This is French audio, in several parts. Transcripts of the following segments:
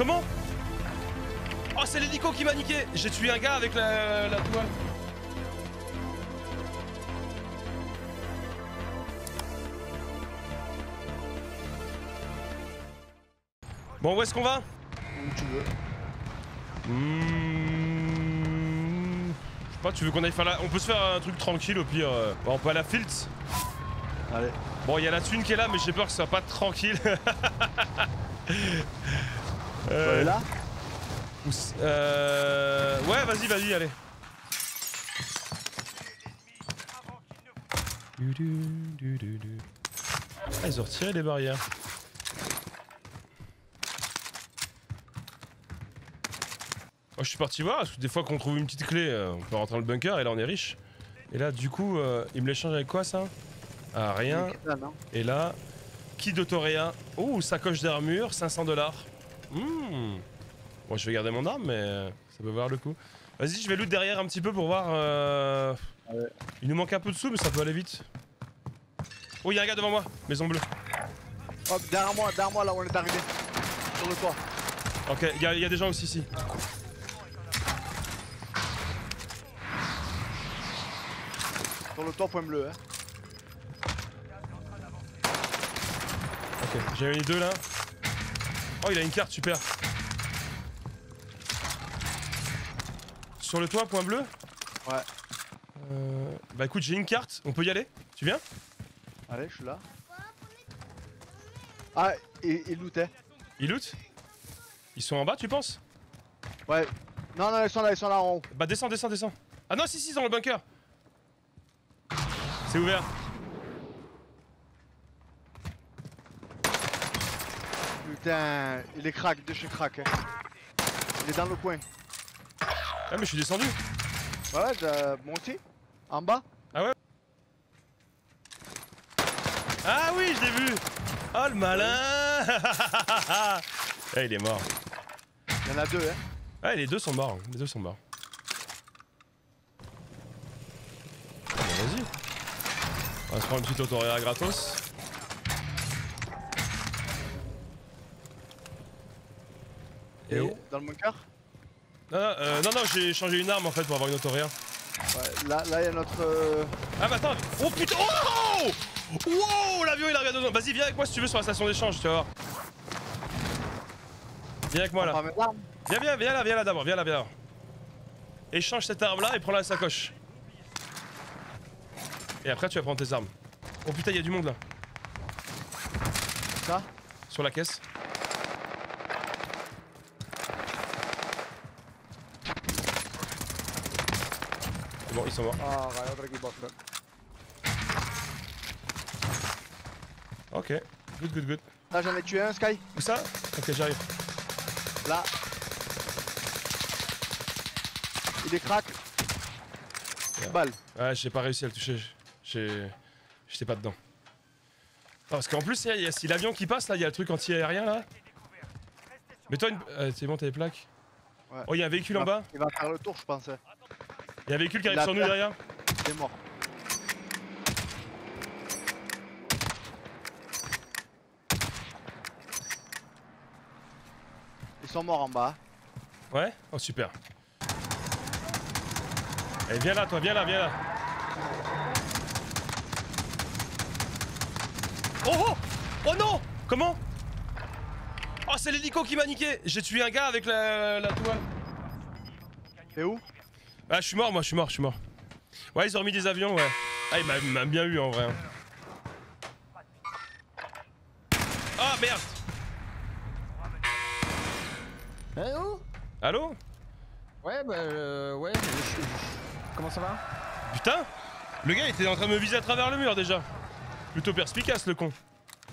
Comment Oh, c'est l'hélico qui m'a niqué J'ai tué un gars avec la, la toile. Bon, où est-ce qu'on va Où tu veux. Mmh... Je sais pas, tu veux qu'on aille faire la... On peut se faire un truc tranquille au pire. euh. Bon, on peut aller à Filt. Allez. Bon, il y a la thune qui est là, mais j'ai peur que ce soit pas tranquille. Euh, là euh... Ouais, vas-y, vas-y, allez. Ah, ils ont retiré les barrières. Oh, je suis parti voir, parce que des fois qu'on trouve une petite clé, euh, on peut rentrer dans le bunker et là on est riche. Et là, du coup, euh, il me l'échange avec quoi ça? Ah, rien. Non Et là, kit d'Autoréa. Oh, sacoche d'armure, 500 dollars. Hmm. Bon, je vais garder mon arme, mais ça peut valoir le coup. Vas-y, je vais loot derrière un petit peu pour voir. euh, Ouais. Il nous manque un peu de sous, mais ça peut aller vite. Oh, il y a un gars devant moi, maison bleue. Hop, derrière moi, derrière moi là où on est arrivé. Sur le toit. Ok, il y, a- il y a des gens aussi ici. Sur le toit, point bleu. Hein. Ok, j'ai mis deux là. Oh, il a une carte, super. Sur le toit, point bleu Ouais. Euh, Bah écoute, j'ai une carte, on peut y aller? Tu viens? Allez, je suis là. Ah, et, et lootait. Ils loot? Ils sont en bas, tu penses? Ouais. Non, non, ils sont là, ils sont là en haut. Bah descends, descends, descends. Ah non, si, si, dans le bunker. C'est ouvert. Putain, il est crack, de chez crack. Hein. Il est dans le coin. Ah mais je suis descendu. Ouais, ouais, t'as- moi aussi. En bas. Ah oui, je l'ai vu. Oh le malin. Ah, il est mort. Il y en a deux, hein. Ah, les deux sont morts. Les deux sont morts. Ah, bah, vas-y. On va se prendre une petite autoréa gratos. Et où? Dans le bunker? Non, non, euh, non, non, j'ai changé une arme en fait pour avoir une autoréa. Ouais, là, là, il y a notre. euh, Ah bah attends Oh putain Oh Wow L'avion il arrive à deux Vas-y viens avec moi si tu veux sur la station d'échange, tu vas voir. Viens avec moi là. Viens, viens, viens là, viens là d'abord, viens là, viens là. Échange cette arme là et prends la sacoche. Et après tu vas prendre tes armes. Oh putain, il y a du monde là. Ça? Sur la caisse. Ils sont morts. Ah. Ok, good, good, good. Là, j'en ai tué un, Sky. Où ça Ok, j'arrive. Là. Il est crack. Yeah. Balle. Ouais, j'ai pas réussi à le toucher. J'ai. J'étais pas dedans. Non, parce qu'en plus, il y a- si l'avion qui passe là, il y a le truc anti-aérien là. Mais toi, une... euh, c'est bon, t'as les plaques Ouais. Oh, il y a un véhicule en bas Il va faire le tour, je pense. Hein. Il y a un véhicule qui arrive a sur nous derrière Il est mort. Ils sont morts en bas. Ouais Oh, super. Allez, viens là, toi, viens là, viens là. Oh oh Oh non Comment? Oh, c'est l'hélico qui m'a niqué J'ai tué un gars avec la, la toile. Et où? Ah, je suis mort, moi, je suis mort, je suis mort. Ouais, ils ont remis des avions, ouais. Ah, il m'a- il bien eu en vrai. hein. Ah, merde Allô? Allô? Ouais, bah, euh, ouais, je- je- comment ça va? Putain Le gars était en train de me viser à travers le mur déjà. Plutôt perspicace le con.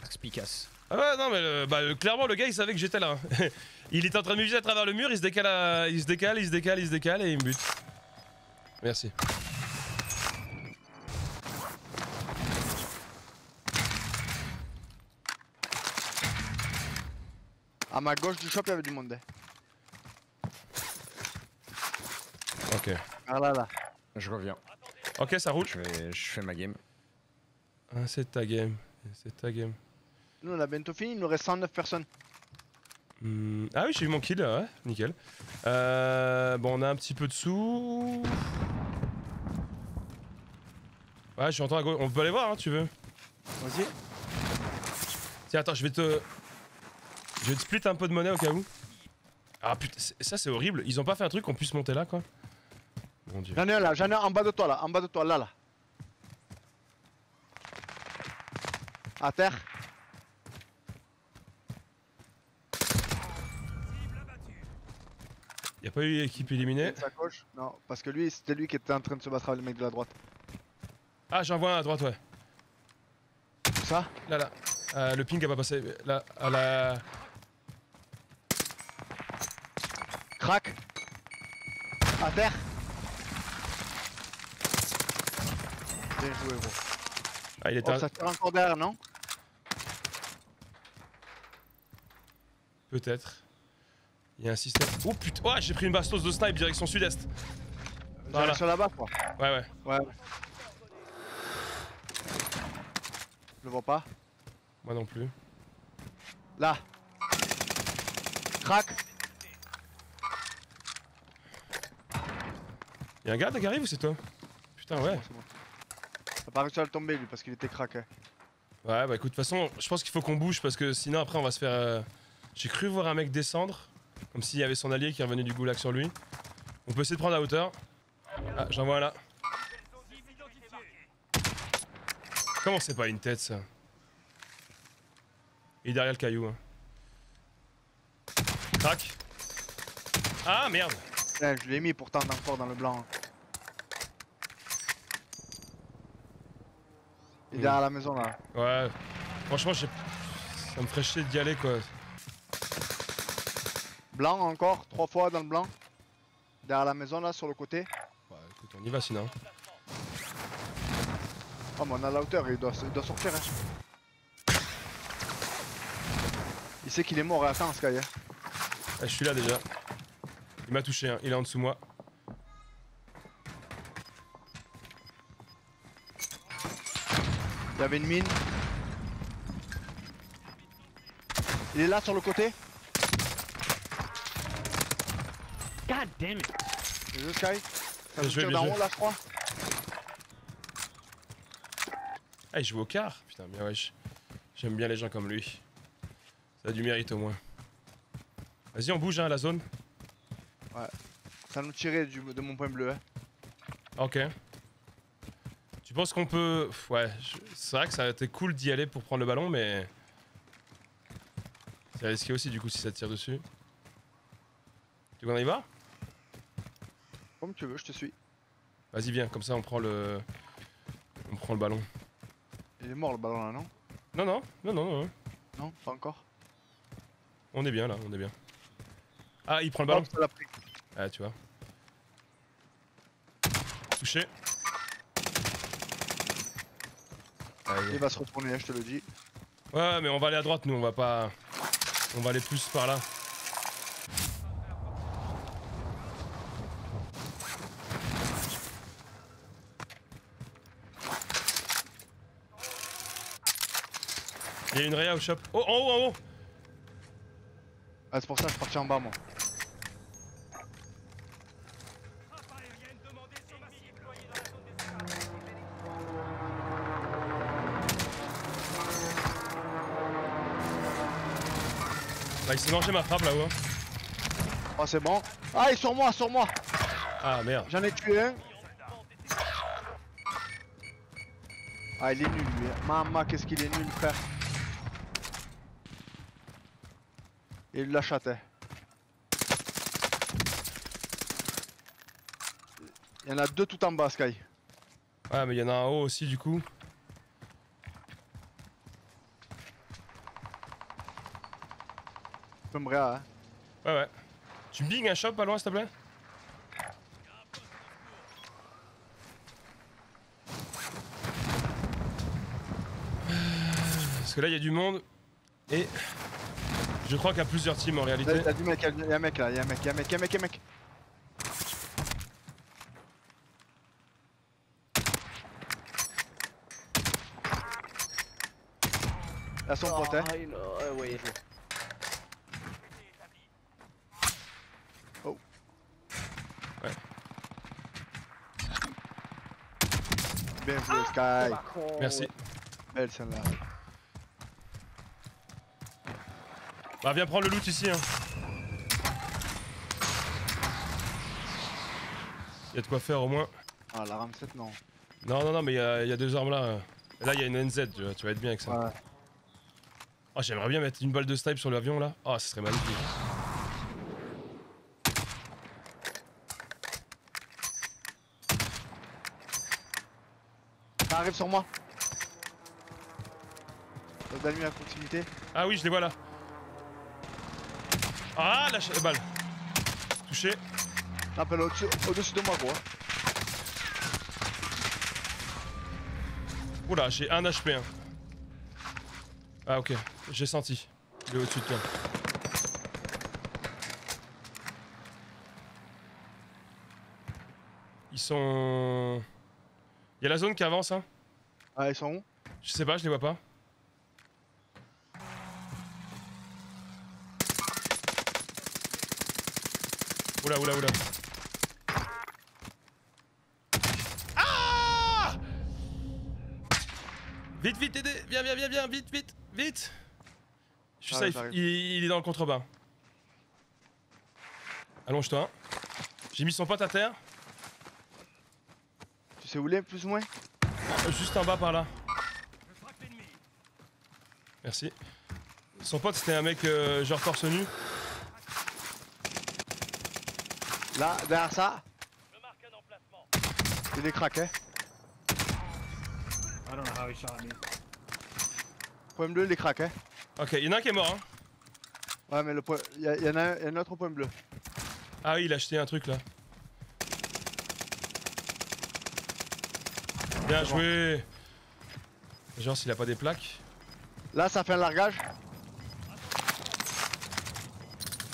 Perspicace. Ah ouais, non, mais le- bah, le- clairement, le gars il savait que j'étais là. hein. il était en train de me viser à travers le mur, il se décale, à- il se décale, il se décale, il se décale et il me bute. Merci. À ma gauche du shop, il y avait du monde. Ok. Ah là là. Je reviens. Ok, ça roule. Je, vais, je fais ma game. Ah, c'est ta game. C'est ta game. Nous, on a bientôt fini, il nous reste 109 personnes. Hmm, Ah oui, j'ai eu mon kill, ouais, nickel. Euh, bon, on a un petit peu de sous. Ouais, je suis en train gauche. On peut aller voir, hein, tu veux. Vas-y. Tiens, attends, je vais te. Je vais te split un peu de monnaie au cas où. Ah putain, ça c'est horrible. Ils ont pas fait un truc qu'on puisse monter là, quoi. Mon dieu. J'en ai un là, j'en ai un en bas de toi là, en bas de toi, là là. À terre. Y'a pas eu équipe éliminée. Non, parce que lui, c'était lui qui était en train de se battre avec le mec de la droite. Ah, j'en vois un à droite, ouais. Ça? Là, là. Euh, le ping a pas passé. Là, à la. Crac. À terre. Bien joué, gros. Ah, il était. Oh, ça tire encore derrière, non? Peut-être. Il y a un système. Oh putain, ouais, j'ai pris une bastos de snipe direction sud-est. Voilà. Sur là-bas, quoi. Ouais, ouais. Ouais. Je le vois pas. Moi non plus. Là. Crac. Y'a un gars qui arrive ou c'est toi Putain, ouais. C'est bon. T'as pas réussi à le tomber lui parce qu'il était craqué. Ouais, bah écoute, de toute façon, je pense qu'il faut qu'on bouge parce que sinon après on va se faire. euh, J'ai cru voir un mec descendre, comme s'il y avait son allié qui revenait du goulag sur lui. On peut essayer de prendre la hauteur. Ah, j'en vois un là. Comment c'est pas une tête ça? Il est derrière le caillou. Hein. Crac. Ah merde je l'ai mis pourtant encore dans le blanc. Il est Mm. derrière la maison là. Ouais. Franchement, j'ai- ça me ferait chier d'y aller quoi. Blanc encore, trois fois dans le blanc. Derrière la maison là, sur le côté. Bah écoute, on y va sinon. Oh mais on a la hauteur, il doit, il doit sortir. Hein. Il sait qu'il est mort, attends Sky. Hein. Ah, je suis là déjà. Il m'a touché, hein. il est en dessous de moi. Il y avait une mine. Il est là sur le côté. God damn it. Ça d'en haut là je crois. Ah, il joue au quart Putain, bien wesh. J'aime bien les gens comme lui. Ça a du mérite au moins. Vas-y, on bouge hein, la zone. Ça nous tirait du, de mon point bleu. Hein. Ok. Tu penses qu'on peut. Ouais, je- c'est vrai que ça a été cool d'y aller pour prendre le ballon, mais. C'est risqué aussi du coup si ça tire dessus. Tu veux qu'on y va? Comme tu veux, je te suis. Vas-y, viens, comme ça on prend le. On prend le ballon. Il est mort le ballon là, non? Non, non, non, non, non. Non, pas encore. On est bien là, on est bien. Ah, il prend le ballon. Oh, pris. Ah, tu vois. Touché. Il va se retourner, je te le dis. Ouais, mais on va aller à droite, nous, on va pas. On va aller plus par là. Une réa au shop. Oh, en haut, en haut Ah, c'est pour ça que je suis parti en bas moi. Bah, il s'est mangé ma frappe là-haut. Oh, c'est bon. Ah, il est sur moi, sur moi. Ah, merde. J'en ai tué un. Ah, il est nul lui. Maman, qu'est-ce qu'il est nul, frère. Il la chatte. Il y en a deux tout en bas, Sky. Ouais, mais il y en a un en haut aussi, du coup. Tu peux me réa, hein. Ouais, ouais. Tu bing un shop pas loin, s'il te plaît? Parce que là, il y a du monde. Et. Je crois qu'il y a plusieurs teams en réalité. T'as vu mec, y'a un mec là, y'a un mec, y'a un mec, y'a un mec, y'a un mec. Là son pote hein. Oh, ouais, Oh. Ouais. Bien joué Sky. Merci. Belle celle-là. Bah viens prendre le loot ici hein. Y'a de quoi faire au moins. Ah, la RAM 7, non. Non non non mais y'a y a deux armes là. Et là y'a une NZ, tu, vois, tu vas être bien avec ça. Ouais. Oh j'aimerais bien mettre une balle de snipe sur l'avion là. Oh ça serait magnifique. Ça arrive sur moi. Donne-lui à proximité. Ah oui je les vois là. Ah la ch- balle. Touché. Rappelle au-dessus au-dessus de moi, gros. Oula j'ai un HP hein. Ah ok, j'ai senti. Il est au-dessus de toi. Ils sont... Il y a la zone qui avance hein. Ah, ils sont où? Je sais pas, je les vois pas. Oula, oula, oula. Ah Vite, vite, aidez Viens, viens, viens, viens, vite, vite, vite Je suis Ah, safe, il est dans le contrebas. Allonge-toi. J'ai mis son pote à terre, Tu sais où il est, plus ou moins? Euh, juste en bas par là. Merci. Son pote c'était un mec euh, genre torse nu. Là, derrière ça. Il est craqué. Hein. I don't know how he shot me. Point bleu, il est craqué. Hein. Ok, il y en a un qui est mort. Hein. Ouais, mais le point. Il y, a- y en a un, y en a autre au point bleu. Ah oui, il a acheté un truc là. Bien joué. Genre s'il a pas des plaques. Là, ça fait un largage.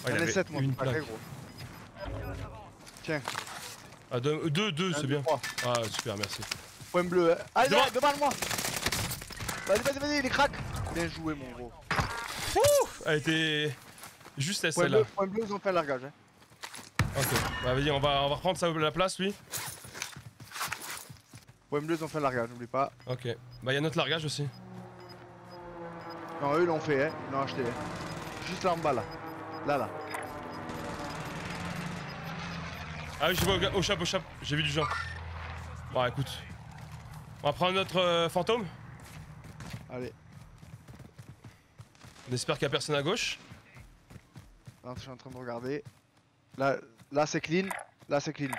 Ah, il J'en ai avait 7, moi. une c'est pas très plaque. gros. Tiens. Ah, deux, deux, deux, c'est bien. trois. Ah, super, merci. Point bleu. est Devant. devant moi. Vas-y, vas-y, vas-y, il est crack. Bien joué, mon gros. Elle était juste à Point celle-là. bleu, point bleu, ils ont fait un largage. Hein. Ok, bah vas-y, on va, on va reprendre sa, la place, lui. Point bleu, ils ont fait un largage, n'oublie pas. Ok. Bah, il y a notre largage aussi. Non, eux, ils l'ont fait, hein. Ils l'ont acheté. Hein. Juste là en bas, là. Là, là. Ah oui, je vois au, au shop, au shop. J'ai vu du gens. Bon, écoute. On va prendre notre euh, fantôme. Allez. On espère qu'il y a personne à gauche. Là, je suis en train de regarder. Là, là c'est clean. Là, c'est clean.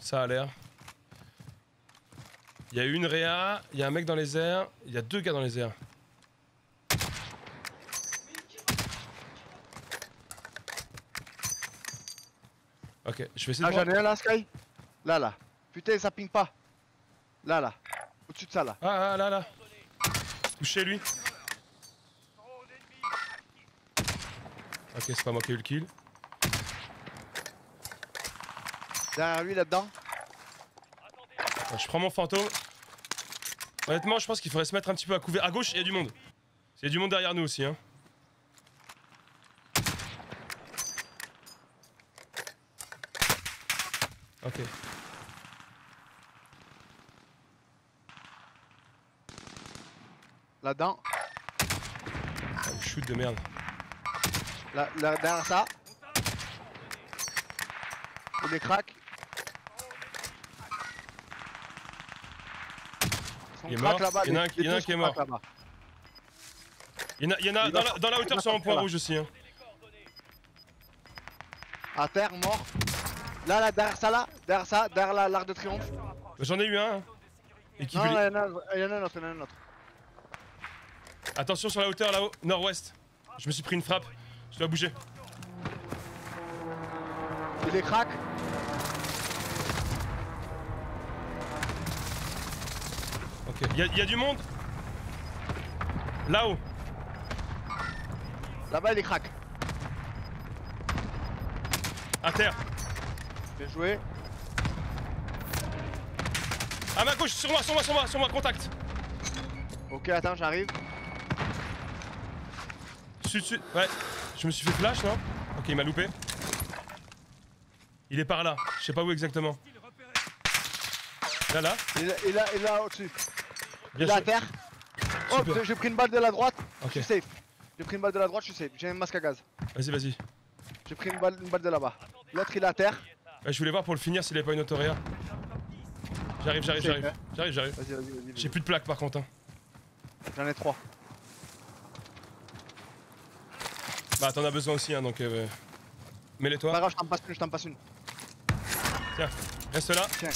Ça a l'air. Il y a une réa, il y a un mec dans les airs, il y a deux gars dans les airs. Ok, je vais essayer Ah, de j'en voir. ai un là, Sky. Là, là. Putain, ça ping pas. Là, là. Au-dessus de ça, là. Ah, ah, là, là. Touché lui. Ok, c'est pas moi qui ai eu le kill. Derrière lui, là-dedans. Ah, Je prends mon fantôme. Honnêtement, je pense qu'il faudrait se mettre un petit peu à couvert. À gauche, il y a du monde. Il y a du monde derrière nous aussi. Hein. Ok. Là-dedans. Ah, le shoot de merde. Là, là, derrière ça. Il est crack. Son Il est mort. Il y en a un qui- il y en a les un deux qui est mort. Il y en a, il y en a Il dans, la, dans la il hauteur sur un point rouge aussi. Hein. À terre, mort. Là, là, derrière ça, là. Derrière ça, derrière la- l'arc de triomphe. J'en ai eu un. Et qui Non, il y en a un- il y en a un autre, il y en a un autre. Attention sur la hauteur là-haut, nord-ouest. Je me suis pris une frappe. Je dois bouger. Il est crack. Ok. Il y, y a du monde. Là-haut. Là-bas, il est crack. À terre. Bien joué. À ma gauche, sur moi, sur moi, sur moi, sur moi, contact. Ok, attends, j'arrive. Sud, sud. Ouais. Je me suis fait flash, non? Ok, il m'a loupé. Il est par là. Je sais pas où exactement. Là, là. Il est, il est- il est là au-dessus. Il est à terre. Oh, Super. j'ai- j'ai pris une balle de la droite. Ok, Je suis safe. J'ai pris une balle de la droite, je suis safe. J'ai un masque à gaz. vas-y, vas-y. J'ai pris une balle, une balle de là-bas. L'autre, il est à terre. Ouais, je voulais voir pour le finir s'il avait pas une autoréa. J'arrive, j'arrive, j'arrive. J'arrive, j'arrive. Vas-y, vas-y, vas-y. J'ai plus de plaques par contre. hein. J'en ai trois. Bah, t'en as besoin aussi, hein, donc. Euh... Mets-les Pas toi. grave, je t'en passe une, je t'en passe une. Reste là. Tiens.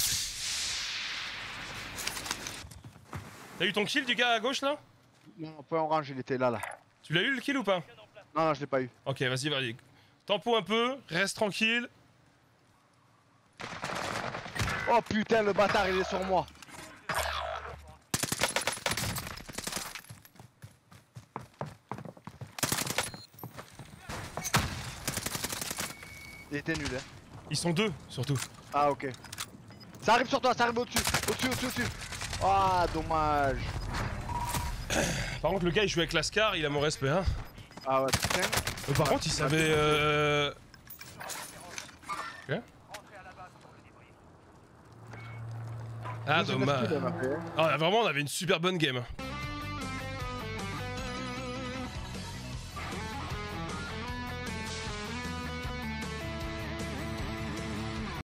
T'as eu ton kill du gars à gauche là? Non, point orange, il était là, là. Tu l'as eu le kill ou pas? Non, non, je l'ai pas eu. Ok, vas-y, vas-y. Tempo un peu, reste tranquille. Oh putain, le bâtard, il est sur moi. Il était nul, hein. Ils sont deux surtout. Ah, ok. Ça arrive sur toi, ça arrive au-dessus. Au-dessus, au-dessus, au-dessus. Ah, dommage. Par contre, le gars il jouait avec Lascar, il a mon respect. Hein. Ah ouais, putain. Euh, par contre, il savait. Euh... Ah, dommage. Ah, vraiment, on avait une super bonne game. hein.